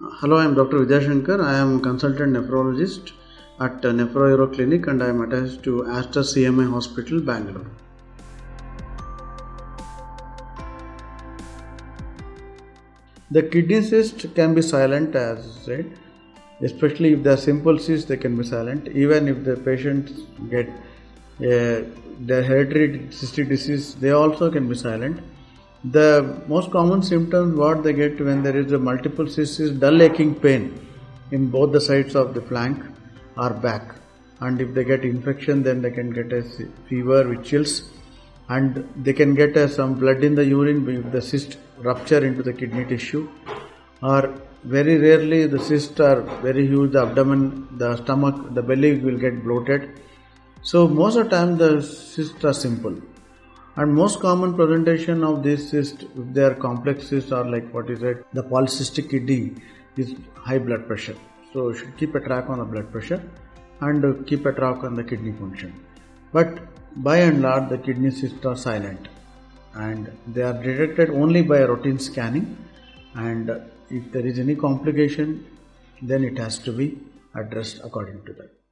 Hello, I am Dr. Vidyashankar. I am a consultant nephrologist at Nephro Clinic and I am attached to Aster CMI Hospital, Bangalore. The kidney cyst can be silent as said, especially if they are simple cysts, they can be silent. Even if the patients get uh, the hereditary cystic disease, they also can be silent. The most common symptoms what they get when there is a multiple cyst is dull aching pain in both the sides of the flank or back. And if they get infection, then they can get a fever with chills, and they can get uh, some blood in the urine if the cyst rupture into the kidney tissue, or very rarely the cysts are very huge. The abdomen, the stomach, the belly will get bloated. So most of the time the cysts are simple and most common presentation of this cyst if they are complex cysts are like what is it the polycystic kidney is high blood pressure. So you should keep a track on the blood pressure and keep a track on the kidney function. But by and large the kidney cysts are silent and they are detected only by routine scanning. And if there is any complication then it has to be addressed according to that